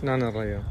سنان الريان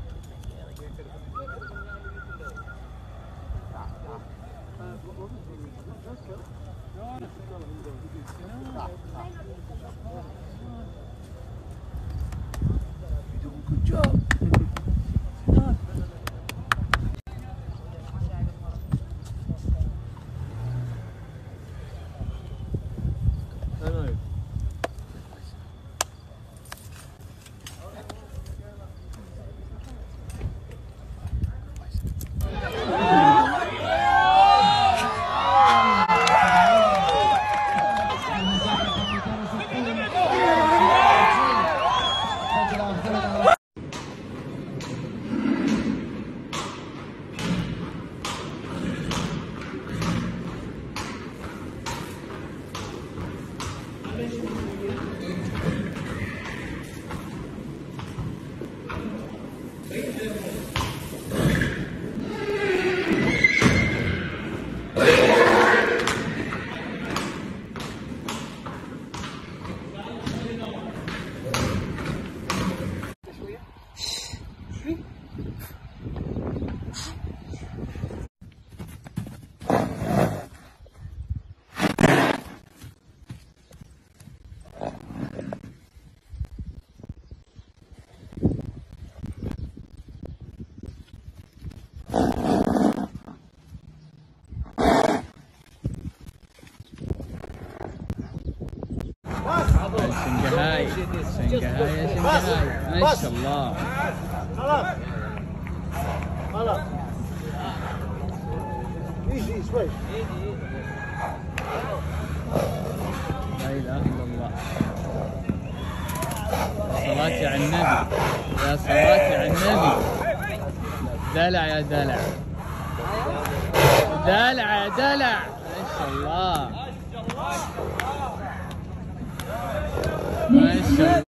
يا شنقهاي ما شاء الله. خلاص خلاص ايزي شوي لا إله إلا الله. صلاة على النبي. يا صلاة على النبي. دلع يا دلع. دلع يا دلع. ما شاء الله. ما شاء الله